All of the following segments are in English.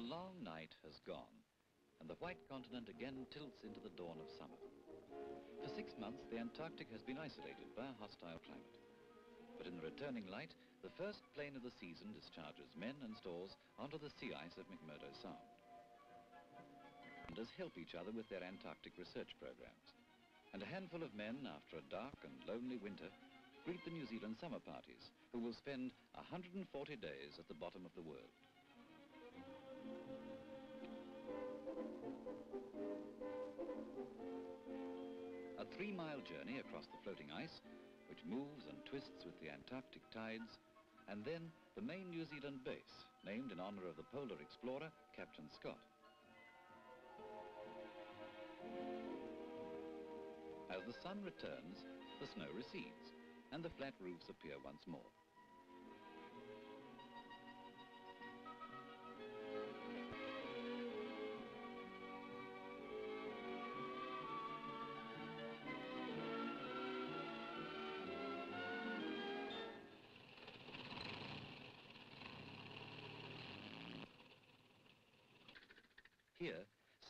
long night has gone, and the white continent again tilts into the dawn of summer. For six months, the Antarctic has been isolated by a hostile climate. But in the returning light, the first plane of the season discharges men and stores onto the sea ice of McMurdo Sound. Does help each other with their Antarctic research programs. And a handful of men, after a dark and lonely winter, greet the New Zealand summer parties, who will spend 140 days at the bottom of the world. A three-mile journey across the floating ice, which moves and twists with the Antarctic tides, and then the main New Zealand base, named in honor of the polar explorer, Captain Scott. As the sun returns, the snow recedes, and the flat roofs appear once more.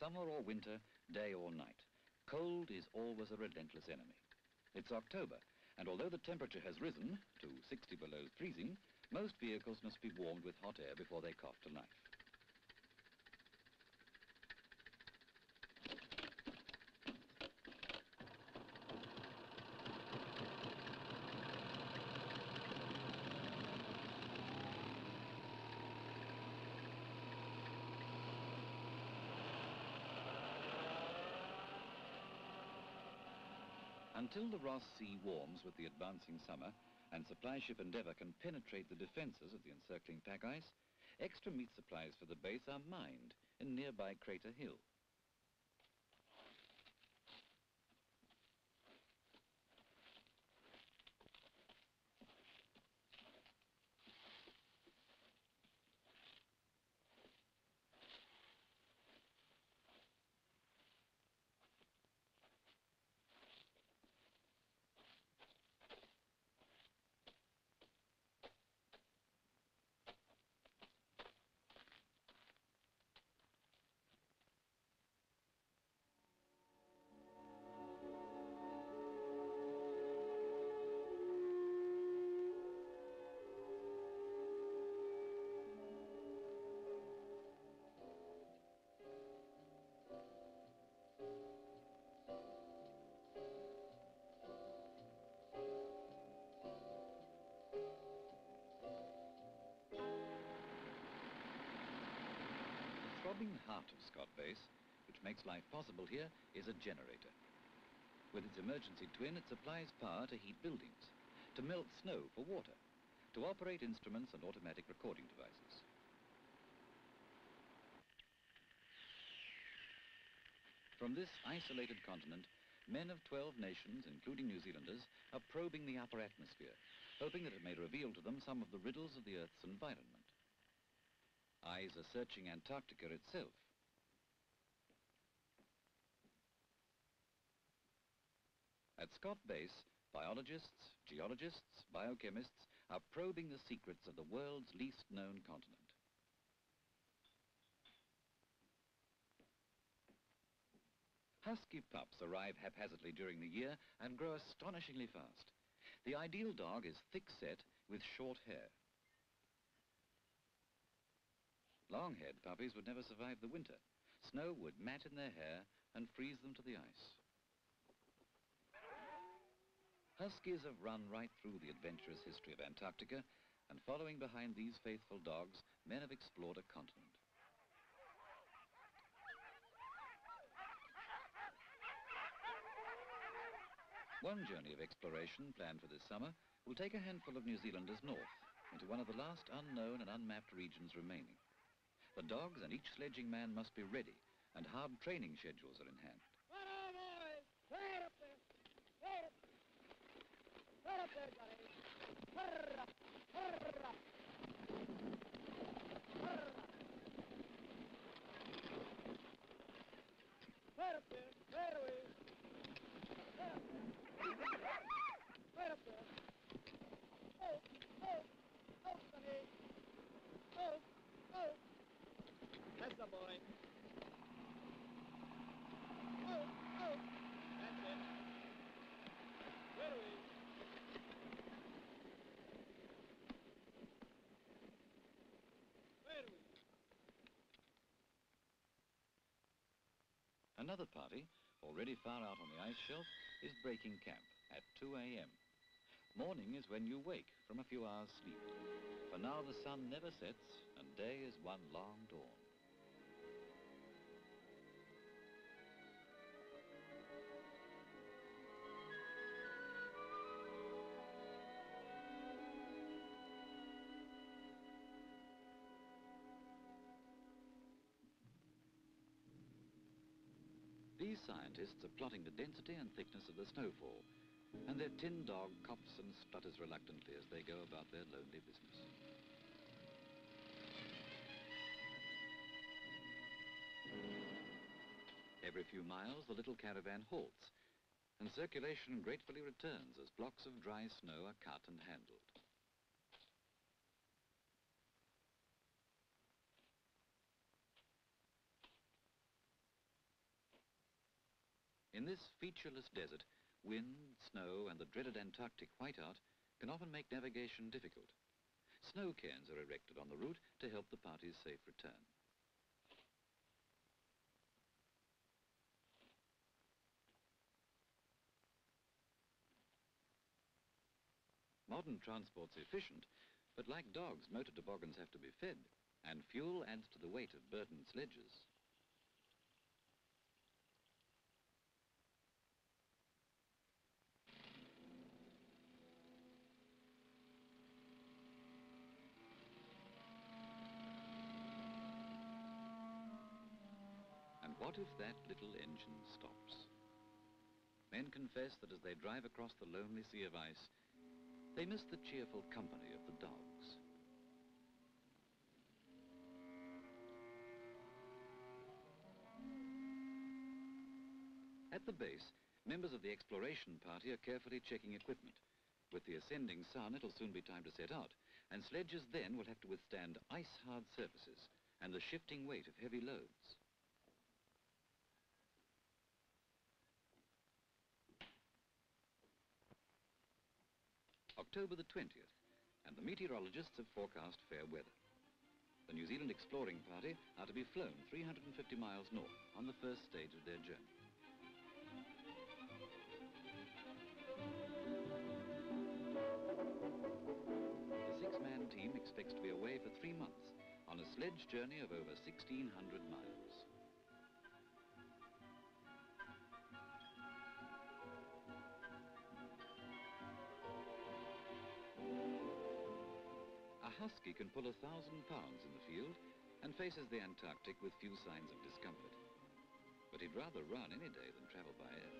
Summer or winter, day or night, cold is always a relentless enemy. It's October, and although the temperature has risen to 60 below freezing, most vehicles must be warmed with hot air before they cough to life. Until the Ross Sea warms with the advancing summer and supply ship Endeavour can penetrate the defences of the encircling pack ice, extra meat supplies for the base are mined in nearby Crater Hill. Throbbing heart of Scott Base, which makes life possible here, is a generator. With its emergency twin, it supplies power to heat buildings, to melt snow for water, to operate instruments and automatic recording devices. From this isolated continent, men of 12 nations, including New Zealanders, are probing the upper atmosphere, hoping that it may reveal to them some of the riddles of the Earth's environment. Eyes are searching Antarctica itself. At Scott Base, biologists, geologists, biochemists are probing the secrets of the world's least known continent. Husky pups arrive haphazardly during the year and grow astonishingly fast. The ideal dog is thick-set with short hair. Long-haired puppies would never survive the winter. Snow would mat in their hair and freeze them to the ice. Huskies have run right through the adventurous history of Antarctica, and following behind these faithful dogs, men have explored a continent. One journey of exploration planned for this summer will take a handful of New Zealanders north into one of the last unknown and unmapped regions remaining. The dogs and each sledging man must be ready, and hard training schedules are in hand. On, boys! Up there! Up, up there! Hurrah! Hurrah! Right up there! Right away! Right up there! Right up there! Oh, boy. Oh, oh. That's it. Where are we? Another party, already far out on the ice shelf, is breaking camp at 2 a.m. Morning is when you wake from a few hours' sleep. For now the sun never sets and day is one long dawn. These scientists are plotting the density and thickness of the snowfall, and their tin dog coughs and splutters reluctantly as they go about their lonely business. Every few miles, the little caravan halts, and circulation gratefully returns as blocks of dry snow are cut and handled. In this featureless desert, wind, snow, and the dreaded Antarctic whiteout can often make navigation difficult. Snow cairns are erected on the route to help the party's safe return. Modern transport's efficient, but like dogs, motor toboggans have to be fed, and fuel adds to the weight of burdened sledges. If that little engine stops? Men confess that as they drive across the lonely sea of ice, they miss the cheerful company of the dogs. At the base, members of the exploration party are carefully checking equipment. With the ascending sun, it'll soon be time to set out, and sledges then will have to withstand ice-hard surfaces and the shifting weight of heavy loads. October the 20th, and the meteorologists have forecast fair weather. The New Zealand exploring party are to be flown 350 miles north on the first stage of their journey. The six-man team expects to be away for three months on a sledge journey of over 1,600 miles. Husky can pull a thousand pounds in the field and faces the Antarctic with few signs of discomfort. But he'd rather run any day than travel by air.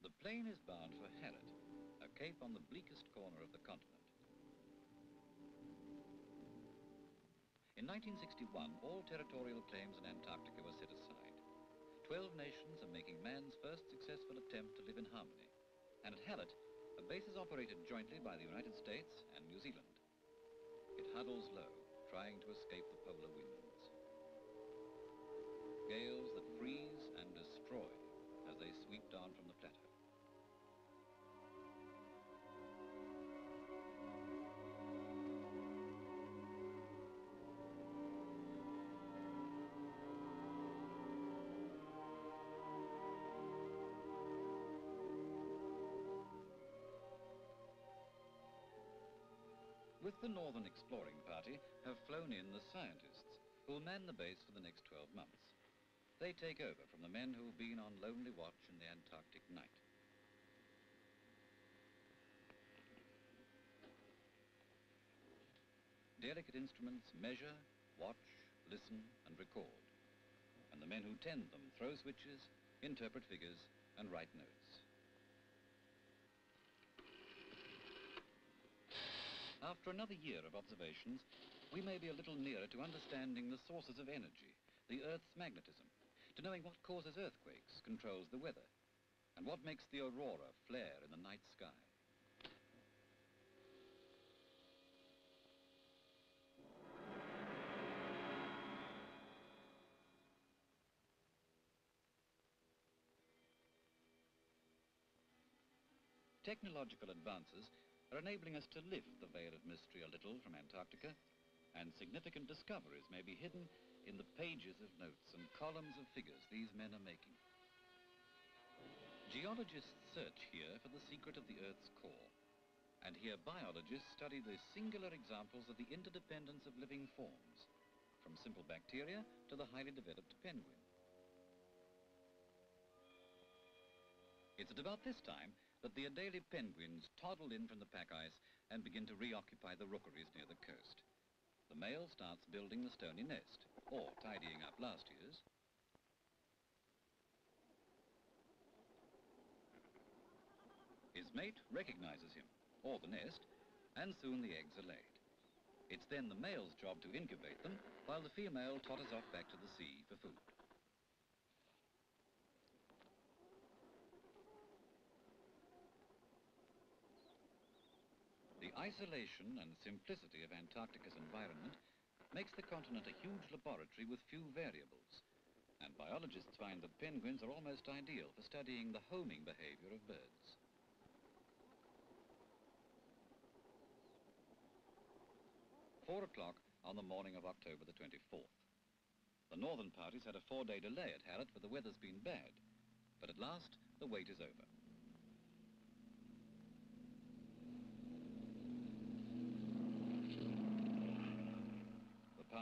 The plane is bound for Hallett, a cape on the bleakest corner of the continent. In 1961, all territorial claims in Antarctica were set aside. Twelve nations are making man's first successful attempt to live in harmony. And at Hallett, a base is operated jointly by the United States and New Zealand. It huddles low, trying to escape the polar winds. Gales that freeze and destroy as they sweep down from the With the Northern Exploring Party have flown in the scientists who will man the base for the next 12 months. They take over from the men who've been on lonely watch in the Antarctic night. Delicate instruments measure, watch, listen, and record. And the men who tend them throw switches, interpret figures, and write notes. After another year of observations, we may be a little nearer to understanding the sources of energy, the Earth's magnetism, to knowing what causes earthquakes, controls the weather, And what makes the aurora flare in the night sky? Technological advances are enabling us to lift the veil of mystery a little from Antarctica, and significant discoveries may be hidden in the pages of notes and columns of figures these men are making. Geologists search here for the secret of the Earth's core, and here biologists study the singular examples of the interdependence of living forms, from simple bacteria to the highly developed penguin. It's at about this time that the Adelie penguins toddle in from the pack ice and begin to reoccupy the rookeries near the coast. The male starts building the stony nest, or tidying up last year's. His mate recognizes him, or the nest, and soon the eggs are laid. It's then the male's job to incubate them, while the female totters off back to the sea for food. The isolation and simplicity of Antarctica's environment makes the continent a huge laboratory with few variables. And biologists find that penguins are almost ideal for studying the homing behavior of birds. Four o'clock on the morning of October the 24th. The northern parties had a four-day delay at Hallett for the weather's been bad. But at last, the wait is over.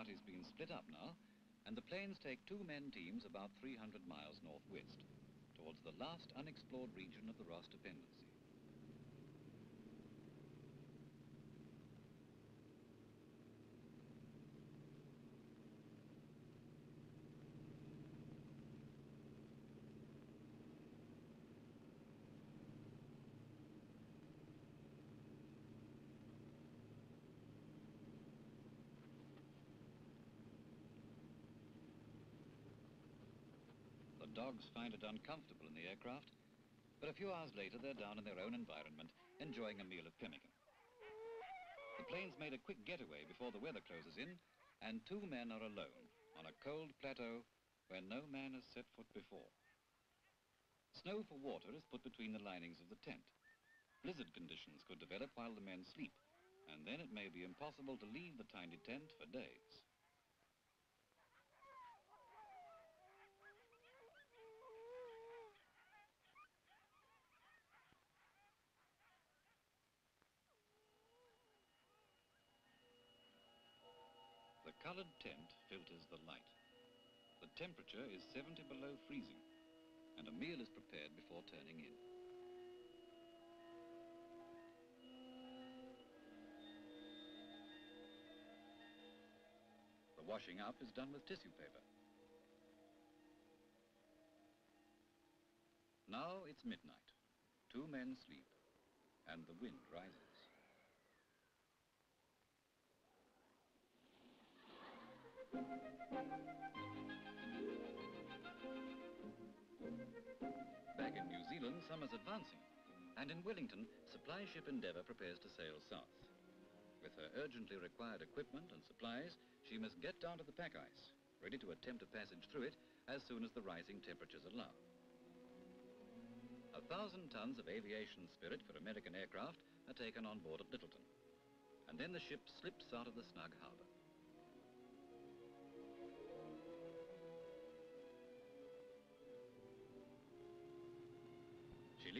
Party's been split up now, and the planes take two men teams about 300 miles northwest, towards the last unexplored region of the Ross Dependency. Dogs find it uncomfortable in the aircraft, but a few hours later they're down in their own environment, enjoying a meal of pemmican. The plane's made a quick getaway before the weather closes in, and two men are alone on a cold plateau where no man has set foot before. Snow for water is put between the linings of the tent. Blizzard conditions could develop while the men sleep, and then it may be impossible to leave the tiny tent for days. The colored tent filters the light. The temperature is 70 below freezing, and a meal is prepared before turning in. The washing up is done with tissue paper. Now it's midnight. Two men sleep, and the wind rises. Back in New Zealand, summer's advancing, and in Wellington, supply ship Endeavour prepares to sail south. With her urgently required equipment and supplies, she must get down to the pack ice, ready to attempt a passage through it as soon as the rising temperatures allow. A thousand tons of aviation spirit for American aircraft are taken on board at Lyttelton, and then the ship slips out of the snug harbor.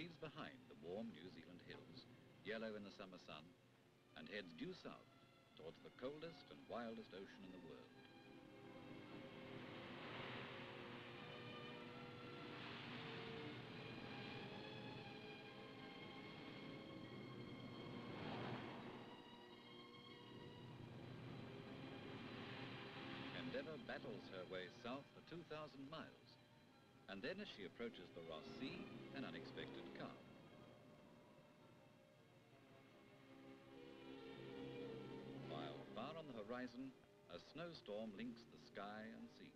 Leaves behind the warm New Zealand hills, yellow in the summer sun, and heads due south towards the coldest and wildest ocean in the world. Endeavour battles her way south for 2,000 miles, and then as she approaches the Ross Sea, an unexpected calm. While far on the horizon, a snowstorm links the sky and sea.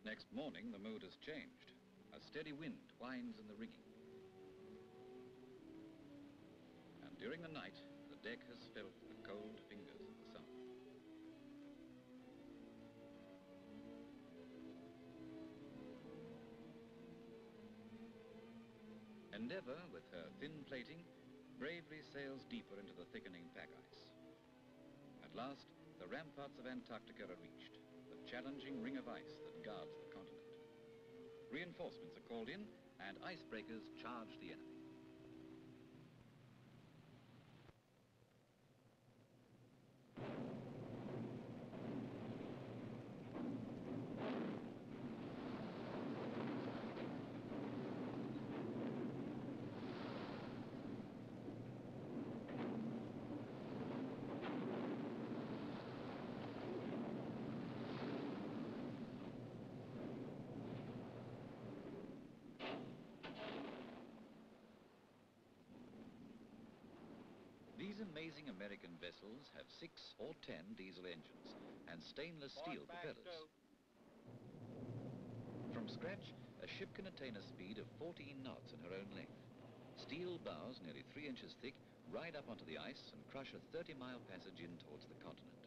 Next morning, the mood has changed. A steady wind whines in the rigging. And during the night, the deck has felt the cold Endeavour, with her thin plating, bravely sails deeper into the thickening pack ice. At last, the ramparts of Antarctica are reached, the challenging ring of ice that guards the continent. Reinforcements are called in, and icebreakers charge the enemy. These amazing American vessels have six or ten diesel engines and stainless steel propellers. From scratch, a ship can attain a speed of 14 knots in her own length. Steel bows nearly three inches thick ride up onto the ice and crush a 30-mile passage in towards the continent.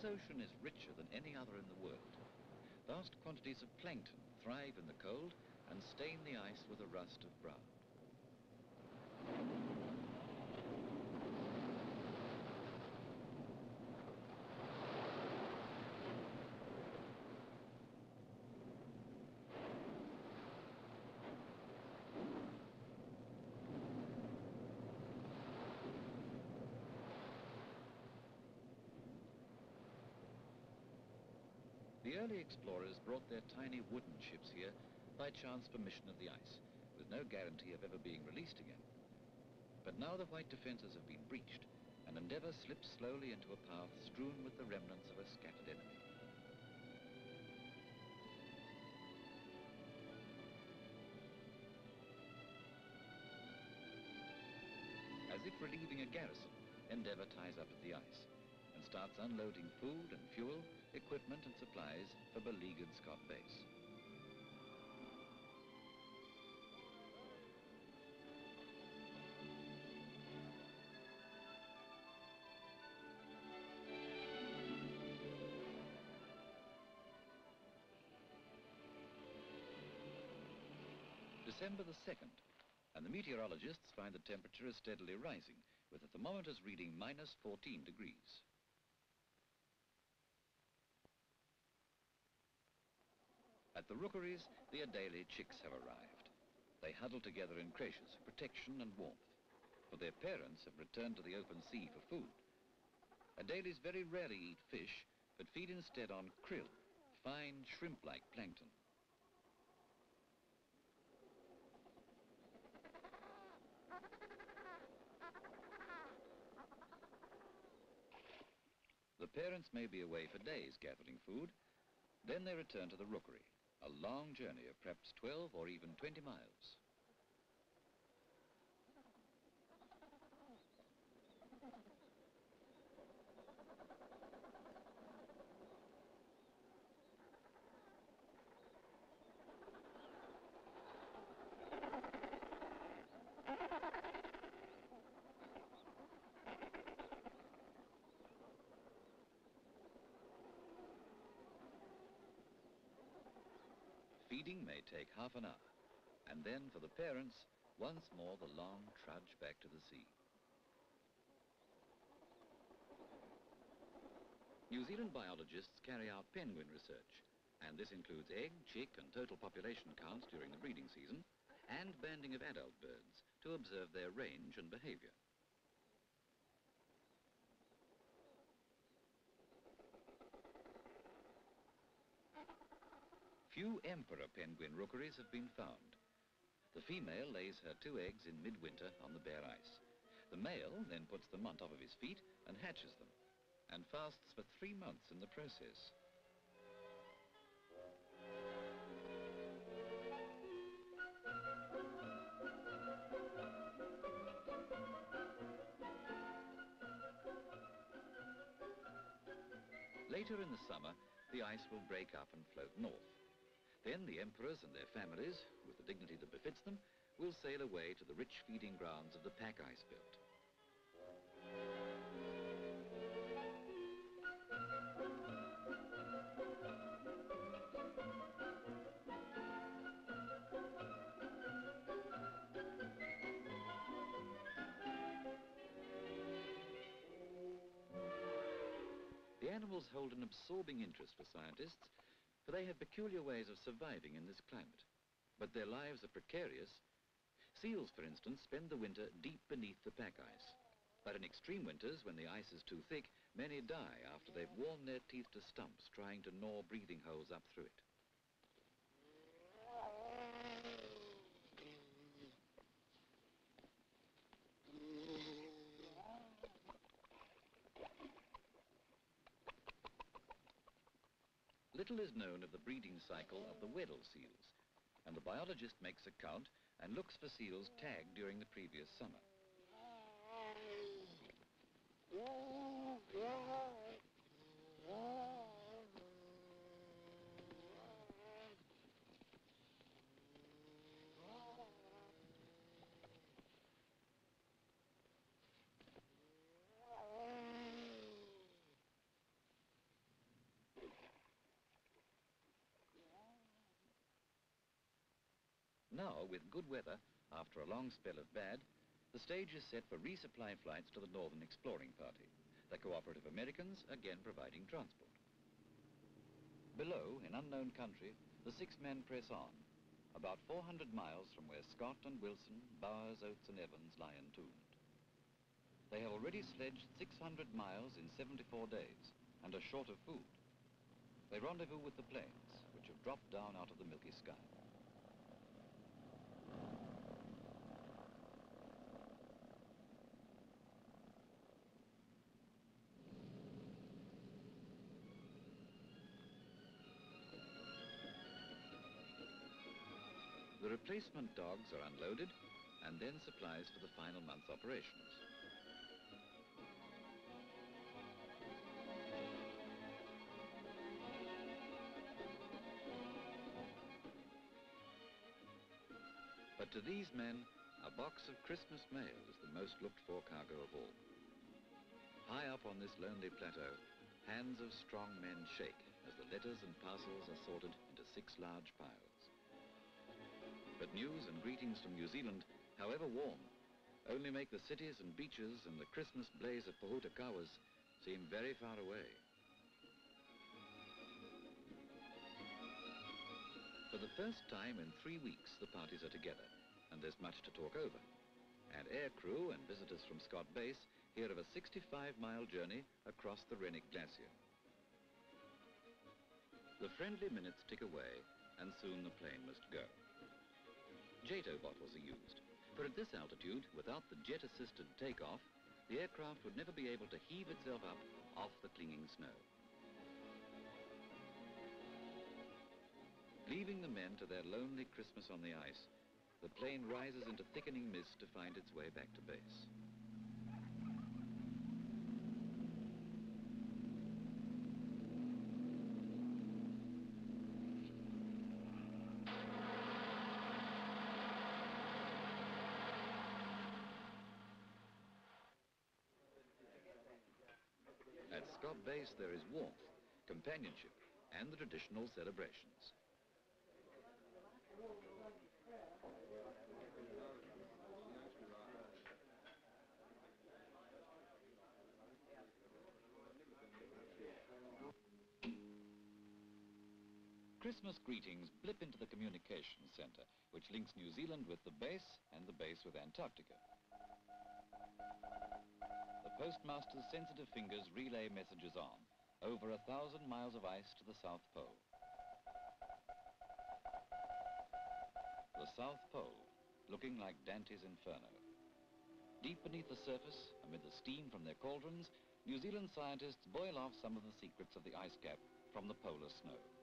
This ocean is richer than any other in the world. Vast quantities of plankton thrive in the cold and stain the ice with a rust of brown. The early explorers brought their tiny wooden ships here by chance permission of the ice, with no guarantee of ever being released again. But now the white defenses have been breached, and Endeavour slips slowly into a path strewn with the remnants of a scattered enemy. As if relieving a garrison, Endeavour ties up at the ice and starts unloading food and fuel, equipment and supplies for beleaguered Scott Base. December the 2nd, and the meteorologists find the temperature is steadily rising, with the thermometers reading minus 14 degrees. The rookeries, the Adelie chicks have arrived. They huddle together in creches for protection and warmth, for their parents have returned to the open sea for food. Adelies very rarely eat fish, but feed instead on krill, fine shrimp-like plankton. The parents may be away for days gathering food. Then they return to the rookery, a long journey of perhaps 12 or even 20 miles. Feeding may take half an hour, and then for the parents, Once more, the long trudge back to the sea. New Zealand biologists carry out penguin research, and this includes egg, chick, and total population counts during the breeding season, and banding of adult birds to observe their range and behavior. Few emperor penguin rookeries have been found. The female lays her two eggs in midwinter on the bare ice. The male then puts them on top of his feet and hatches them, and fasts for three months in the process. Later in the summer, the ice will break up and float north. Then the emperors and their families, with the dignity that befits them, will sail away to the rich feeding grounds of the pack ice belt. The animals hold an absorbing interest for scientists, for they have peculiar ways of surviving in this climate. But their lives are precarious. Seals, for instance, spend the winter deep beneath the pack ice. But in extreme winters, when the ice is too thick, many die after they've worn their teeth to stumps trying to gnaw breathing holes up through it. Little is known of the breeding cycle of the Weddell seals, and the biologist makes a count and looks for seals tagged during the previous summer. Now, with good weather, after a long spell of bad, the stage is set for resupply flights to the Northern Exploring Party, the cooperative Americans again providing transport. Below, in unknown country, the six men press on, about 400 miles from where Scott and Wilson, Bowers, Oates and Evans lie entombed. They have already sledged 600 miles in 74 days and are short of food. They rendezvous with the planes, which have dropped down out of the milky sky. Replacement dogs are unloaded and then supplies for the final month's operations. But to these men, a box of Christmas mail is the most looked for cargo of all. High up on this lonely plateau, hands of strong men shake as the letters and parcels are sorted into six large piles. But news and greetings from New Zealand, however warm, only make the cities and beaches and the Christmas blaze of Pohutukawas seem very far away. For the first time in three weeks, the parties are together, and there's much to talk over. And air crew and visitors from Scott Base hear of a 65-mile journey across the Rennick Glacier. The friendly minutes tick away, and soon the plane must go. JATO bottles are used, for at this altitude, without the jet-assisted takeoff, the aircraft would never be able to heave itself up off the clinging snow. Leaving the men to their lonely Christmas on the ice, the plane rises into thickening mist to find its way back to base. There is warmth, companionship, and the traditional celebrations. Christmas greetings blip into the communications centre, which links New Zealand with the base and the base with Antarctica. Postmaster's sensitive fingers relay messages on, over a thousand miles of ice to the South Pole. The South Pole, looking like Dante's Inferno. Deep beneath the surface, amid the steam from their cauldrons, New Zealand scientists boil off some of the secrets of the ice cap from the polar snow.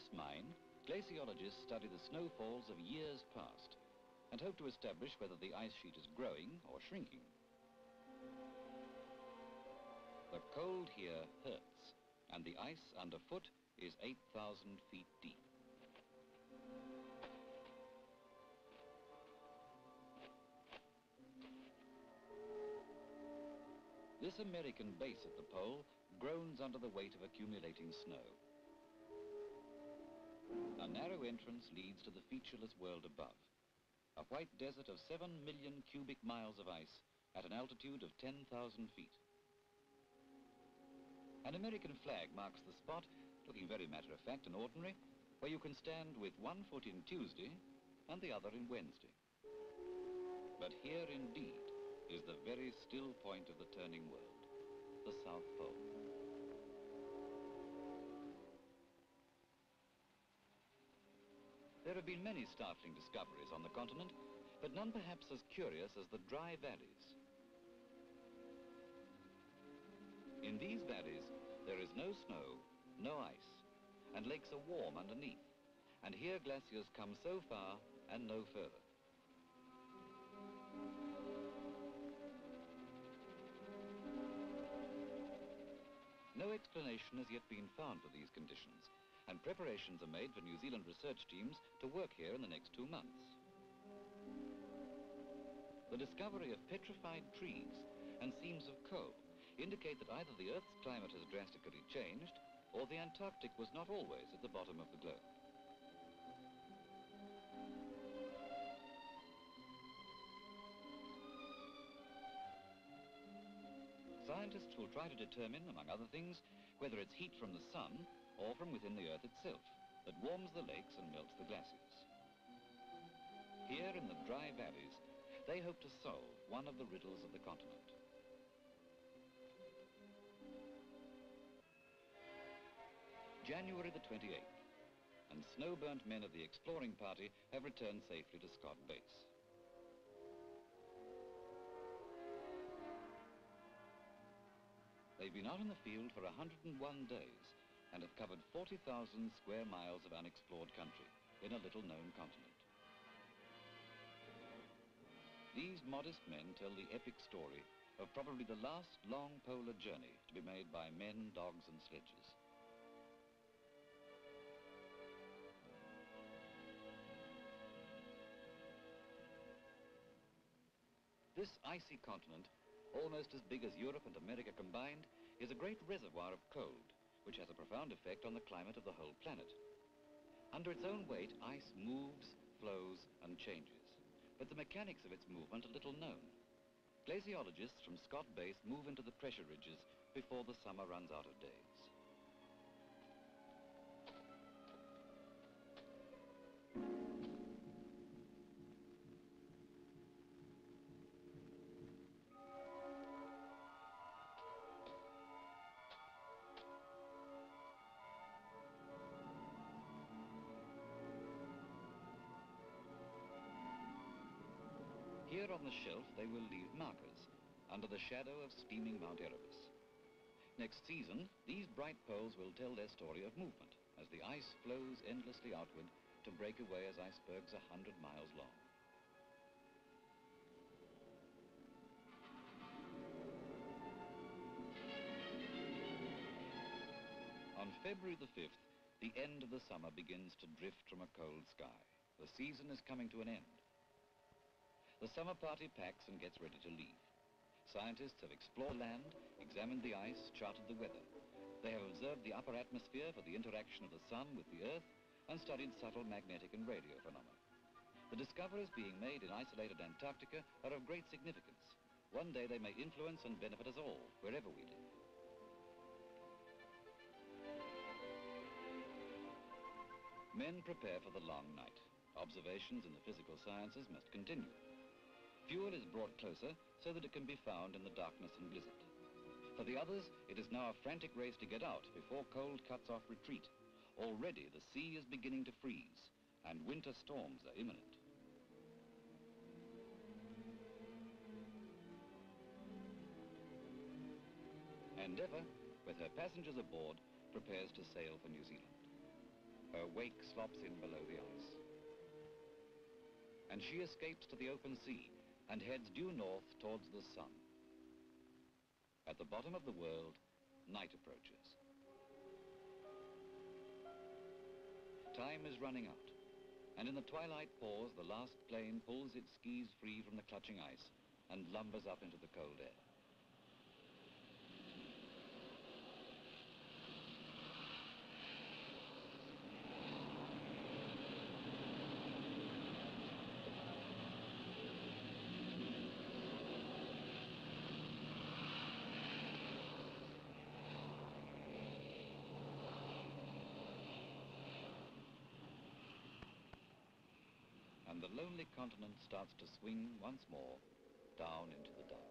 Ice mine, glaciologists study the snowfalls of years past and hope to establish whether the ice sheet is growing or shrinking. The cold here hurts, and the ice underfoot is 8,000 feet deep. This American base at the pole groans under the weight of accumulating snow. A narrow entrance leads to the featureless world above. A white desert of 7 million cubic miles of ice at an altitude of 10,000 feet. An American flag marks the spot, looking very matter-of-fact and ordinary, where you can stand with one foot in Tuesday and the other in Wednesday. But here indeed is the very still point of the turning world, the South Pole. There have been many startling discoveries on the continent, but none perhaps as curious as the dry valleys. In these valleys, there is no snow, no ice, and lakes are warm underneath. And here glaciers come so far and no further. No explanation has yet been found for these conditions, and preparations are made for New Zealand research teams to work here in the next two months. The discovery of petrified trees and seams of coal indicate that either the Earth's climate has drastically changed or the Antarctic was not always at the bottom of the globe. Scientists will try to determine, among other things, whether it's heat from the sun or from within the Earth itself that warms the lakes and melts the glaciers. Here in the dry valleys, they hope to solve one of the riddles of the continent. January the 28th, and snow-burnt men of the exploring party have returned safely to Scott Base. They've been out in the field for 101 days and have covered 40,000 square miles of unexplored country in a little-known continent. These modest men tell the epic story of probably the last long polar journey to be made by men, dogs and sledges. This icy continent, almost as big as Europe and America combined, is a great reservoir of cold, which has a profound effect on the climate of the whole planet. Under its own weight, ice moves, flows, and changes. But the mechanics of its movement are little known. Glaciologists from Scott Base move into the pressure ridges before the summer runs out of days. Here on the shelf, they will leave markers under the shadow of steaming Mount Erebus. Next season, these bright poles will tell their story of movement as the ice flows endlessly outward to break away as icebergs a hundred miles long. On February the 5th, the end of the summer begins to drift from a cold sky. The season is coming to an end. The summer party packs and gets ready to leave. Scientists have explored land, examined the ice, charted the weather. They have observed the upper atmosphere for the interaction of the sun with the earth and studied subtle magnetic and radio phenomena. The discoveries being made in isolated Antarctica are of great significance. One day they may influence and benefit us all, wherever we live. Men prepare for the long night. Observations in the physical sciences must continue. Fuel is brought closer so that it can be found in the darkness and blizzard. For the others, it is now a frantic race to get out before cold cuts off retreat. Already the sea is beginning to freeze, and winter storms are imminent. Endeavour, with her passengers aboard, prepares to sail for New Zealand. Her wake slops in below the ice. And she escapes to the open sea and heads due north towards the sun. At the bottom of the world, night approaches. Time is running out, and in the twilight pause, the last plane pulls its skis free from the clutching ice and lumbers up into the cold air. And the lonely continent starts to swing once more down into the dark.